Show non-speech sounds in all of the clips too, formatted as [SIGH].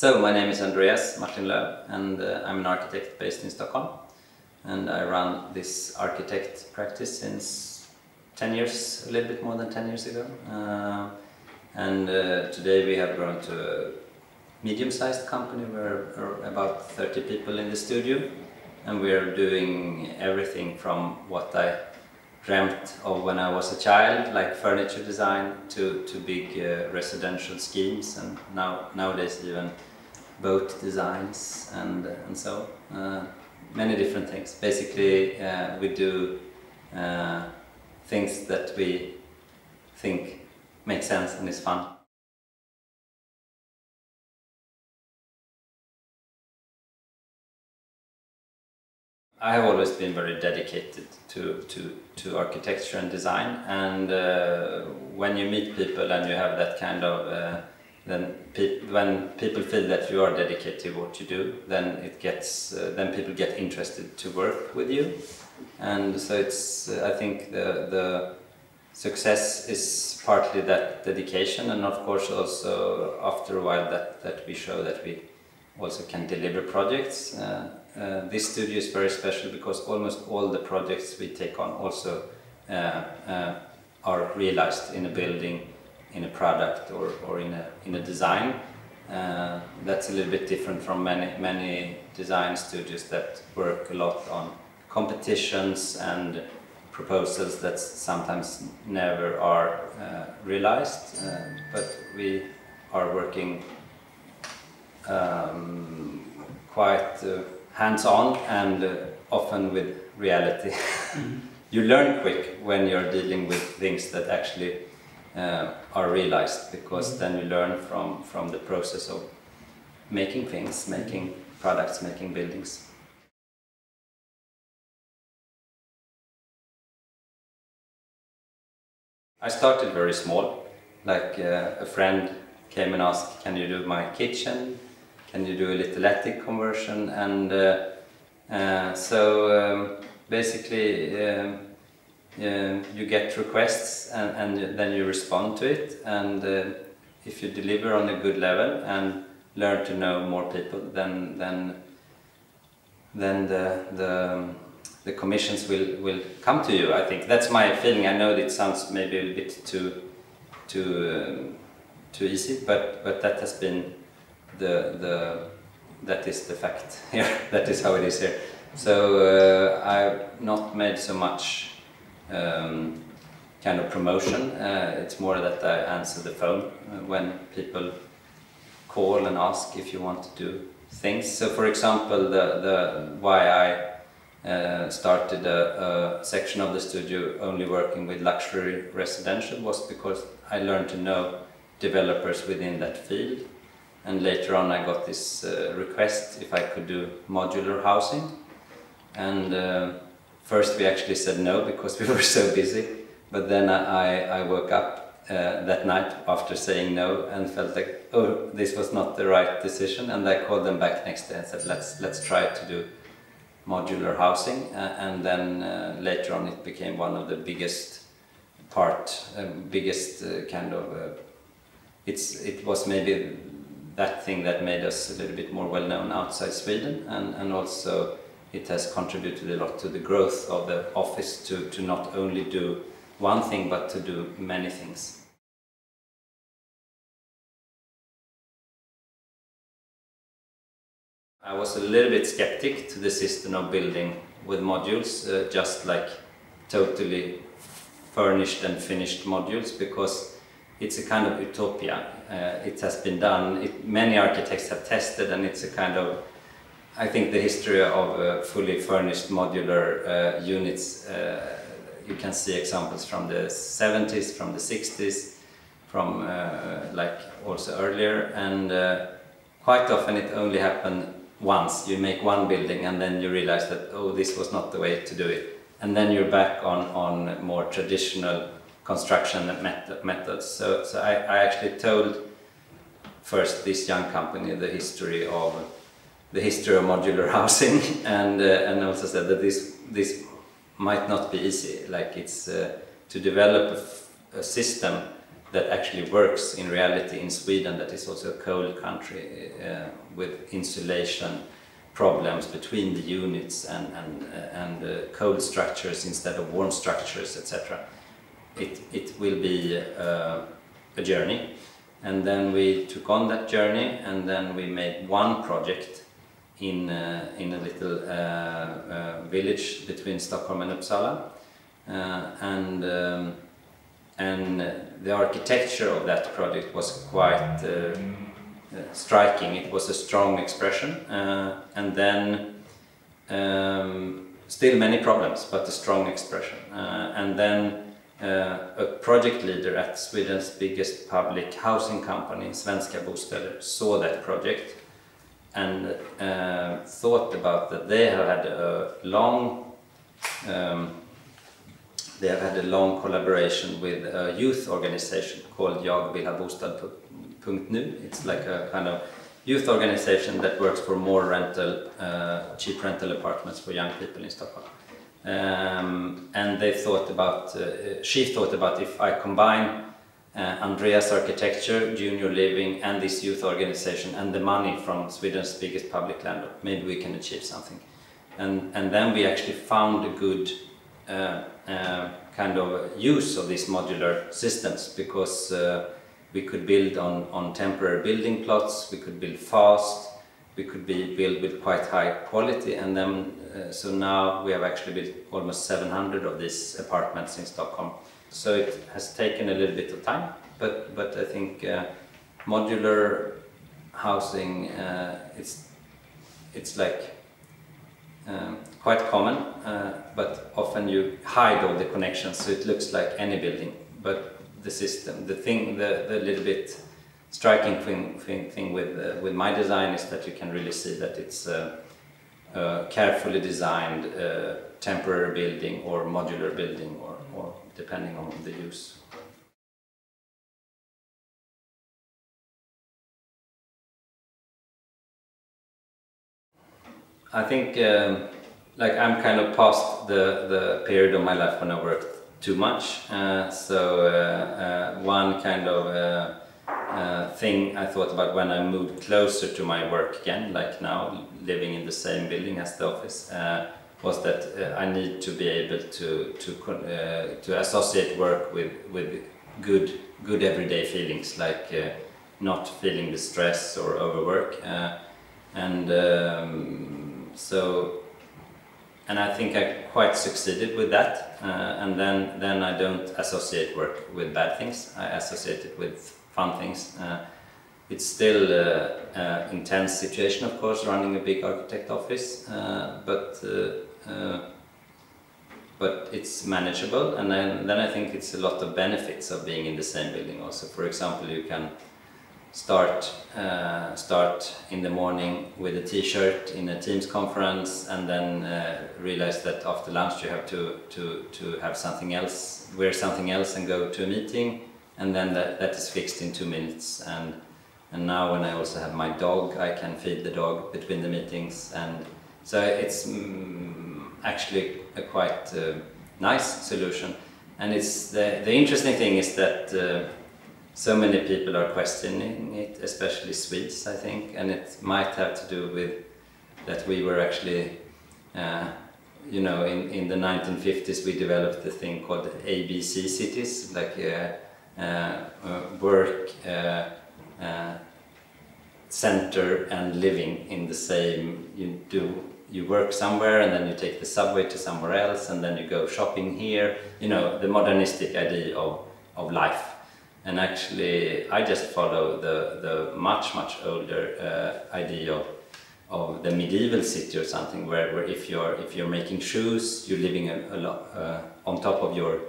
So, my name is Andreas Martin-Löf and uh, I'm an architect based in Stockholm. And I run this architect practice since 10 years, a little bit more than 10 years ago. Uh, and uh, today we have grown to a medium-sized company. We're about 30 people in the studio and we're doing everything from what I dreamt of when I was a child, like furniture design, to, to big uh, residential schemes, and now nowadays even boat designs and, and so uh, many different things. Basically, uh, we do uh, things that we think make sense and is fun. I have always been very dedicated to, to, to architecture and design and uh, when you meet people and you have that kind of uh, then pe when people feel that you are dedicated to what you do then it gets uh, then people get interested to work with you. And so it's uh, I think the, the success is partly that dedication and of course also after a while that, that we show that we also can deliver projects. Uh, uh, this studio is very special because almost all the projects we take on also uh, uh, are realized in a building, in a product or, or in, a, in a design. Uh, that's a little bit different from many, many design studios that work a lot on competitions and proposals that sometimes never are uh, realized, uh, but we are working um, quite hands-on and uh, often with reality. [LAUGHS] Mm -hmm. you learn quick when you're dealing with things that actually uh, are realized because mm -hmm. then we learn from, from the process of making things, making products, making buildings. I started very small, like uh, a friend came and asked, can you do my kitchen? can you do a little attic conversion and uh, uh, so um, basically um, uh, you get requests and, and, then you respond to it. And uh, if you deliver on a good level and learn to know more people then then then the the, the commissions will will come to you I think. That's my feeling. I know it sounds maybe a bit too too um, too easy but but that has been the, the, that is the fact [LAUGHS] here, that is how it is here. So uh, I've not made so much um, kind of promotion, uh, it's more that I answer the phone uh, when people call and ask if you want to do things. So for example, the, the why I uh, started a, a, section of the studio only working with luxury residential was because I learned to know developers within that field. And later on I got this uh, request if I could do modular housing. And uh, first we actually said no because we [LAUGHS] were so busy but then I, I woke up uh, that night after saying no and felt like oh this was not the right decision. And I called them back next day and said let's let's try to do modular housing. Uh, and then uh, later on it became one of the biggest part um, biggest uh, kind of it's it was maybe that thing that made us a little bit more well known outside Sweden. And, and also it has contributed a lot to the growth of the office to, to not only do one thing but to do many things. I was a little bit skeptic to the system of building with modules, uh, just like totally furnished and finished modules because it's a kind of utopia. Uh, it has been done, it, many architects have tested and it's a kind of, I think the history of uh, fully furnished modular uh, units, uh, you can see examples from the 70s, from the 60s, from uh, like also earlier and uh, quite often it only happens once. You make one building and then you realize that, oh, this was not the way to do it. And then you're back on, on more traditional construction met methods. So, so I, I, actually told first this young company the history of the history of modular [LAUGHS] housing, and uh, and also said that this this might not be easy. Like it's uh, to develop a, system that actually works in reality in Sweden that is also a cold country uh, with insulation problems between the units and, and, uh, and uh, cold structures instead of warm structures etc. It, it will be uh, a journey and then we took on that journey and then we made one project in, uh, in a little uh, village between Stockholm and Uppsala and um, and the architecture of that project was quite uh, striking. It was a strong expression, uh, and then um, still many problems, but a strong expression. Uh, and then uh, a project leader at Sweden's biggest public housing company, Svenska Bostäder, saw that project and uh, thought about that they have had a long um, they have had a long collaboration with a youth organization called Jag vill ha bostad.nu. It's like a kind of youth organization that works for more rental, uh, cheap rental apartments for young people in Stockholm. Um, and they thought about, uh, she thought about if I combine Andreas Architecture, Junior Living and this youth organization and the money from Sweden's biggest public landlord, maybe we can achieve something. And, and then we actually found a good uh, uh, kind of use of these modular systems because uh, we could build on, on temporary building plots, we could build fast, we could be build with quite high quality and then uh, so now we have actually built almost 700 of these apartments in Stockholm. So it has taken a little bit of time but, but I think uh, modular housing uh, it's, it's like um, quite common, uh, but often you hide all the connections so it looks like any building. But the system, the thing, the, the little bit striking thing, thing, thing with, uh, with my design is that you can really see that it's a carefully designed uh, temporary building or modular building or, or depending on the use. I think um, like I'm kind of past the, the period of my life when I worked too much. Uh, so uh, uh, one kind of uh, uh, thing I thought about when I moved closer to my work again, like now living in the same building as the office, uh, was that I need to be able to to to associate work with with good good everyday feelings, like not feeling the stress or overwork, and. Um, so and I think I quite succeeded with that. Uh, and then, then I don't associate work with bad things. I associate it with fun things. Uh, it's still an uh, intense situation, of course, running a big architect office, uh, but uh, uh, but it's manageable. And then, then I think it's a lot of benefits of being in the same building. Also, for example, you can start uh, start in the morning with a t-shirt in a Teams conference and then uh, realize that after lunch you have to, to, to have something else, wear something else and go to a meeting and then that, that is fixed in two minutes and and now when I also have my dog I can feed the dog between the meetings and so it's mm, actually a quite uh, nice solution. And it's the, the interesting thing is that uh, so many people are questioning it, especially Swedes, I think, and it might have to do with that we were actually, uh, you know, in, in the 1950s we developed a thing called ABC cities, like uh, uh, work, uh, uh, center and living in the same, you do you work somewhere and then you take the subway to somewhere else and then you go shopping here, you know, the modernistic idea of, of life. And actually I just follow the, the much much older uh, idea of, of the medieval city or something where, where if you're if you're making shoes you're living a, a lot uh, on top of your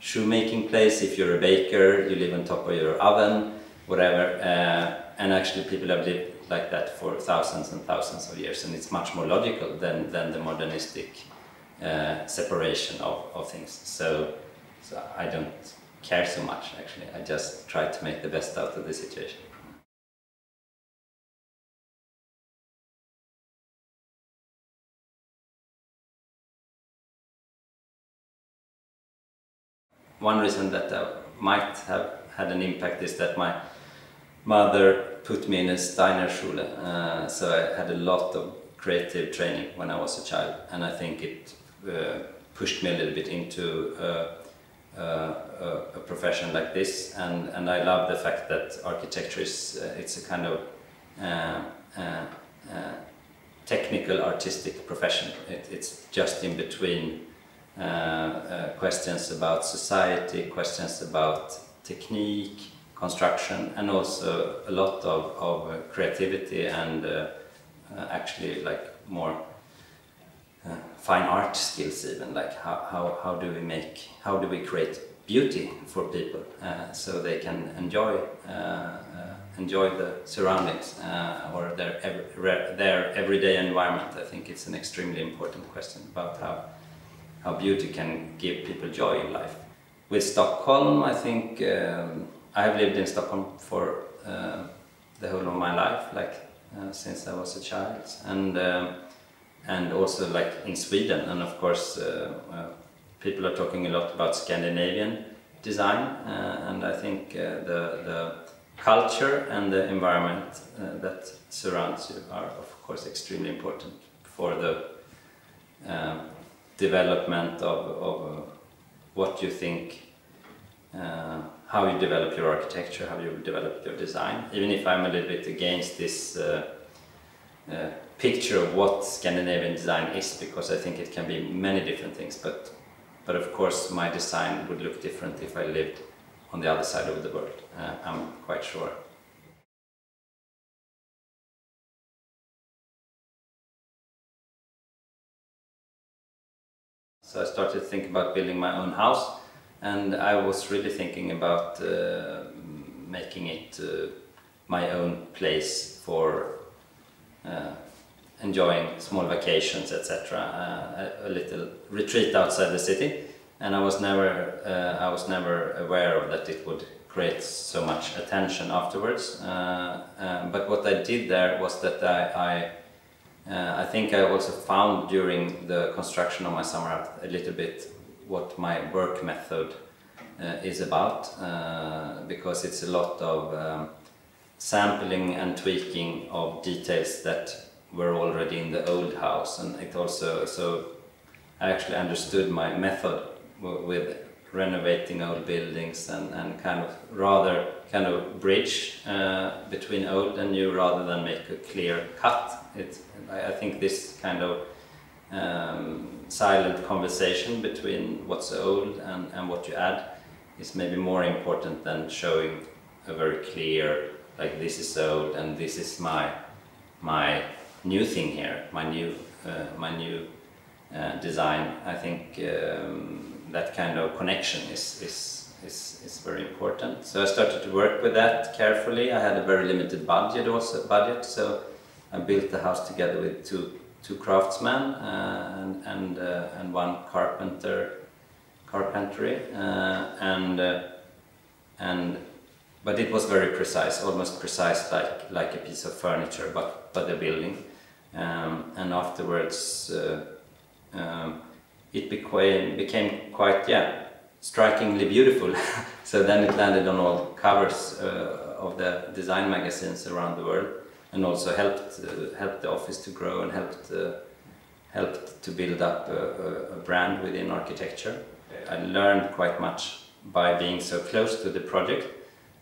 shoemaking place. If you're a baker you live on top of your oven whatever. Uh, and actually people have lived like that for thousands and thousands of years and it's much more logical than, than the modernistic uh, separation of, of things so, so I don't care so much actually. I just try to make the best out of the situation. One reason that I might have had an impact is that my mother put me in a Steiner Schule, uh, so I had a lot of creative training when I was a child, and I think it uh, pushed me a little bit into uh, uh, a profession like this. And, and I love the fact that architecture is uh, it's a kind of technical artistic profession. It, it's just in between uh, uh, questions about society, questions about technique, construction, and also a lot of, of uh, creativity and actually like more fine art skills even like how, how, how do we make how do we create beauty for people uh, so they can enjoy uh, uh, enjoy the surroundings or their their everyday environment? I think it's an extremely important question about how how beauty can give people joy in life. With Stockholm I think um, I have lived in Stockholm for the whole of my life like since I was a child. And um, and also like in Sweden. And of course uh, uh, people are talking a lot about Scandinavian design. Uh, and I think the, the culture and the environment that surrounds you are of course extremely important for the development of, of what you think uh, how you develop your architecture, how you develop your design. Even if I'm a little bit against this uh, uh, picture of what Scandinavian design is because I think it can be many different things but but of course my design would look different if I lived on the other side of the world. Uh, I'm quite sure. So I started thinking about building my own house and I was really thinking about uh, making it uh, my own place for uh, enjoying small vacations, etc. Uh, a, a, little retreat outside the city, and I was never uh, I was never aware of that it would create so much attention afterwards. Uh, uh but what I did there was that I I, I, think I also found during the construction of my summer house a little bit what my work method uh, is about because it's a lot of um, sampling and tweaking of details that were already in the old house and it also so I actually understood my method with renovating old buildings and, and kind of rather kind of bridge uh, between old and new rather than make a clear cut. It, I think this kind of um, silent conversation between what's old and, and what you add is maybe more important than showing a very clear like this is old and this is my my new thing here, my new, uh, my new uh, design. I think um, that kind of connection is, is, is, is very important. So I started to work with that carefully. I had a very limited budget also, budget, so I built the house together with two, two craftsmen uh, and, and, uh, and one carpenter, carpentry, uh, and, and but it was very precise, almost precise like, like a piece of furniture, but, but a building. Um, and afterwards um, it became, became quite, yeah, strikingly beautiful. [LAUGHS] so then it landed on all covers uh, of the design magazines around the world and also helped, uh, helped the office to grow and helped, uh, helped to build up a, a brand within architecture. I learned quite much by being so close to the project.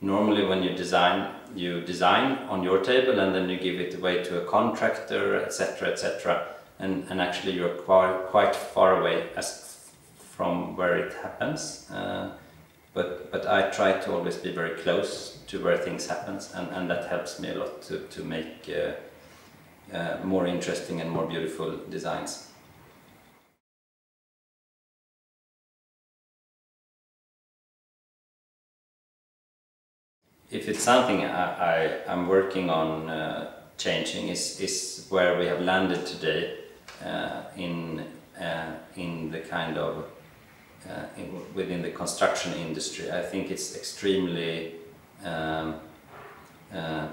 Normally when you design you design on your table and then you give it away to a contractor etc etc and, and actually you're quite, quite far away as from where it happens. Uh, but but I try to always be very close to where things happen and, and that helps me a lot to, to make uh, uh, more interesting and more beautiful designs. if it's something I, I, am working on uh, changing is, is where we have landed today uh, in, uh, in the kind of uh, in, within the construction industry. I think it's extremely, um, uh,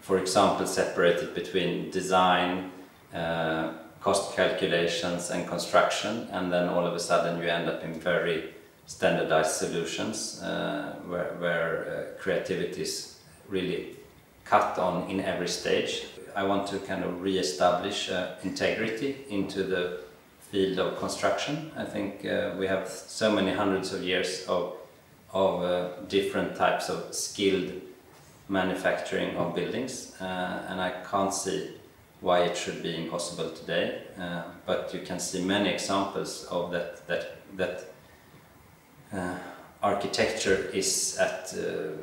for example, separated between design, uh, cost calculations and construction and then all of a sudden you end up in very standardized solutions uh, where, where uh, creativity is really cut on in every stage. I want to kind of re-establish uh, integrity into the field of construction. I think uh, we have so many hundreds of years of, of uh, different types of skilled manufacturing of buildings uh, and I can't see why it should be impossible today. Uh, but you can see many examples of that that that uh, architecture is at uh,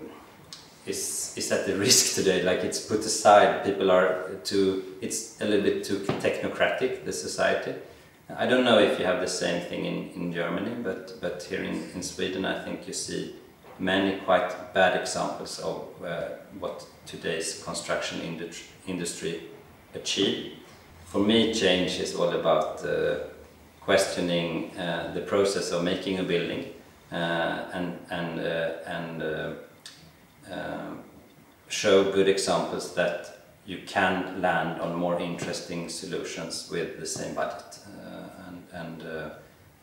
is is at the [LAUGHS] risk today. Like it's put aside. People are too. It's a little bit too technocratic. The society. I don't know if you have the same thing in, in Germany, but but here in, in Sweden, I think you see many quite bad examples of uh, what today's construction industry achieve. For me, change is all about uh, questioning uh, the process of making a building uh, and and uh, and uh, show good examples that you can land on more interesting solutions with the same budget and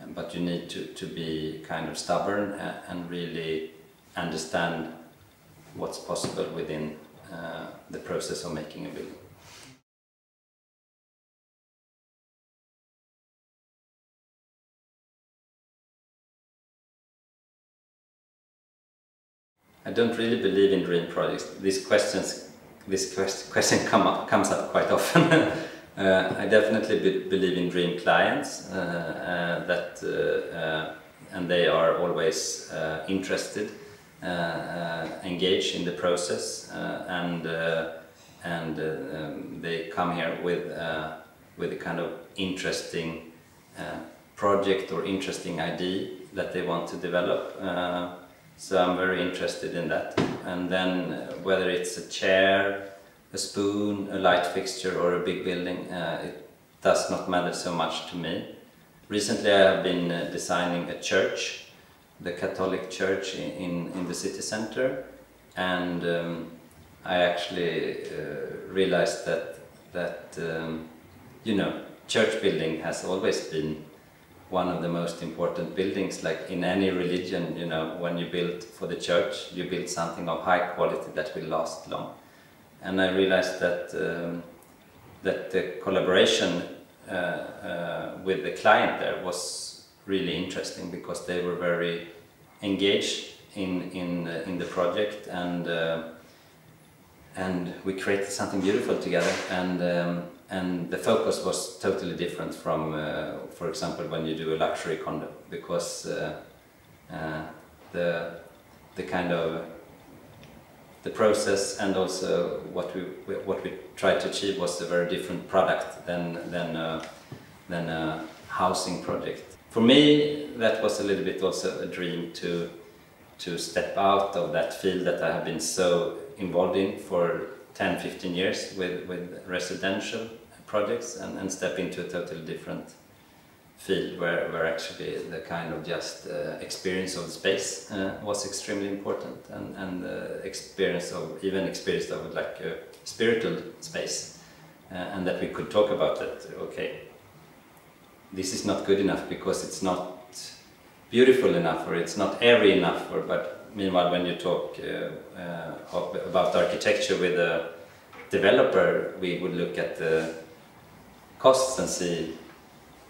and but you need to, to be kind of stubborn and really understand what's possible within uh, the process of making a building. I don't really believe in dream projects. These questions, this quest question come up, comes up quite often. [LAUGHS] uh, I definitely be believe in dream clients uh, uh, that, uh, uh, and they are always uh, interested, engaged in the process, and and um, they come here with with a kind of interesting project or interesting idea that they want to develop. So I'm very interested in that. And then whether it's a chair, a spoon, a light fixture or a big building, uh, it does not matter so much to me. Recently I have been uh, designing a church, the Catholic church in, in, in the city center and um, I actually uh, realized that, that um, you know, church building has always been one of the most important buildings like in any religion you know when you build for the church you build something of high quality that will last long and i realized that um, that the collaboration uh, uh, with the client there was really interesting because they were very engaged in in uh, in the project and uh, and we created something beautiful together. And um, and the focus was totally different from, uh, for example, when you do a luxury condo, because the the kind of the process and also what we what we tried to achieve was a very different product than than uh, than a housing project. For me, that was a little bit also a dream to to step out of that field that I have been so involved in for 10, 15 years with, with residential projects and, and step into a totally different field where, where actually the kind of just uh, experience of space uh, was extremely important and, and the experience of, even experience of like a spiritual space uh, and that we could talk about that, okay, this is not good enough because it's not beautiful enough or it's not airy enough or, but meanwhile, when you talk uh, uh, about architecture with a developer, we would look at the costs and see,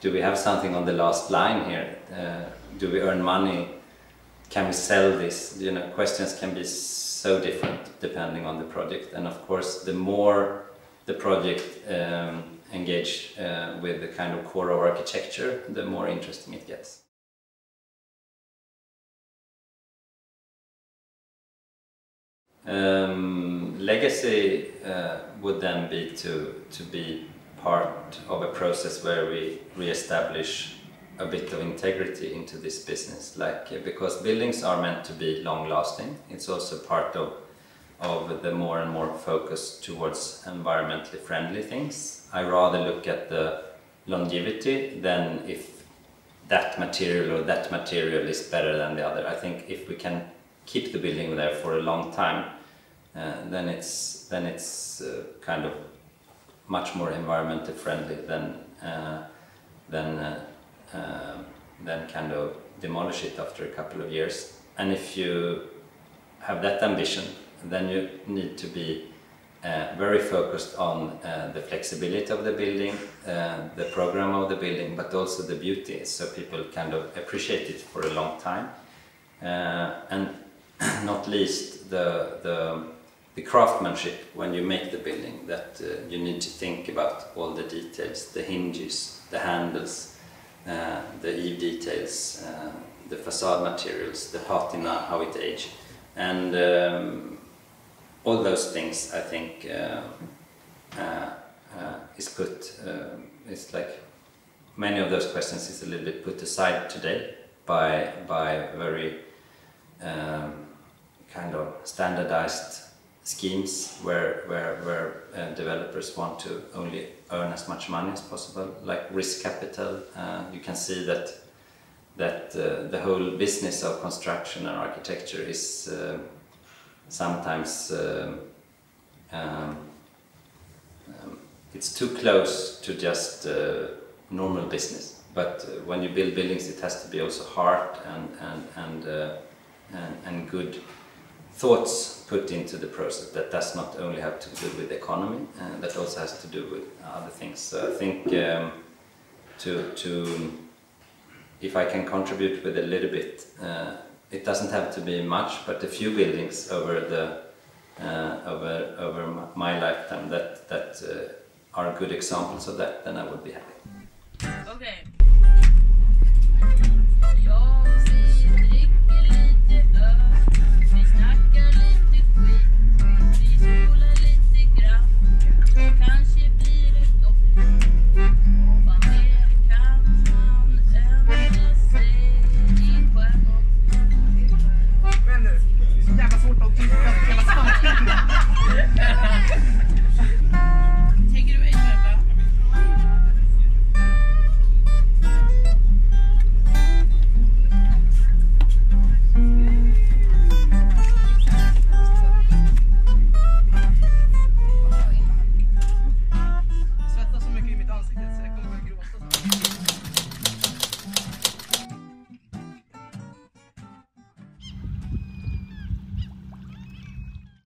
do we have something on the last line here? Uh, do we earn money? Can we sell this? You know, questions can be so different depending on the project. And of course, the more the project um, engage uh, with the kind of core of architecture, the more interesting it gets. Um, legacy uh, would then be to, to be part of a process where we re-establish a bit of integrity into this business. Like uh, because buildings are meant to be long lasting it's also part of of the more and more focus towards environmentally friendly things. I rather look at the longevity than if that material or that material is better than the other. I think if we can keep the building there for a long time uh, then it's then it's uh, kind of much more environmentally friendly than uh, than than kind of demolish it after a couple of years. And if you have that ambition, then you need to be uh, very focused on uh, the flexibility of the building, uh, the program of the building, but also the beauty, so people kind of appreciate it for a long time. Uh, and [CLEARS THROAT] not least the, the, the, craftsmanship when you make the building, that uh, you need to think about all the details, the hinges, the handles, uh, the eave details, the facade materials, the patina, how it ages. And um, all those things I think uh, uh, uh, is put, it's like many of those questions is a little bit put aside today by, by very um, kind of standardized schemes where, where, where uh, developers want to only earn as much money as possible, like risk capital. Uh, you can see that that uh, the whole business of construction and architecture is sometimes um, um, um, it's too close to just uh, normal business. But uh, when you build buildings, it has to be also heart and and and, uh, and, and good thoughts put into the process. That does not only have to do with the economy, uh, that also has to do with other things. So I think um, to to if I can contribute with a little bit uh, it doesn't have to be much, but a few buildings over the uh, over over my lifetime that that uh, are good examples of that, then I would be happy. Okay.